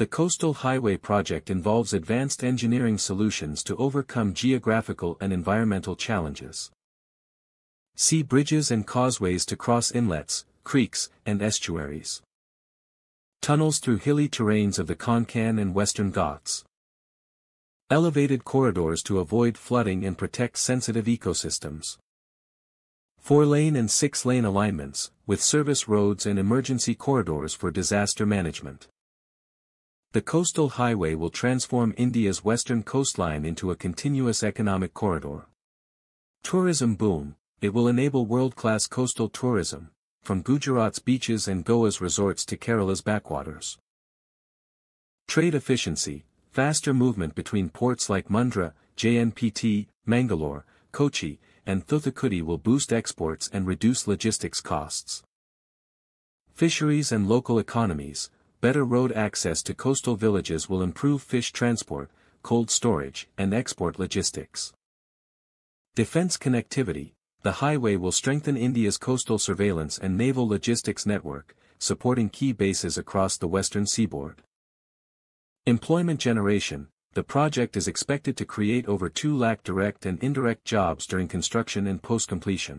The Coastal Highway project involves advanced engineering solutions to overcome geographical and environmental challenges. Sea bridges and causeways to cross inlets, creeks, and estuaries. Tunnels through hilly terrains of the Konkan and Western Ghats. Elevated corridors to avoid flooding and protect sensitive ecosystems. Four-lane and six-lane alignments, with service roads and emergency corridors for disaster management. The coastal highway will transform India's western coastline into a continuous economic corridor. Tourism boom, it will enable world-class coastal tourism, from Gujarat's beaches and Goa's resorts to Kerala's backwaters. Trade efficiency, faster movement between ports like Mundra, JNPT, Mangalore, Kochi, and Thoothukudi will boost exports and reduce logistics costs. Fisheries and local economies, better road access to coastal villages will improve fish transport, cold storage, and export logistics. Defense connectivity, the highway will strengthen India's coastal surveillance and naval logistics network, supporting key bases across the western seaboard. Employment generation, the project is expected to create over 2 lakh direct and indirect jobs during construction and post-completion.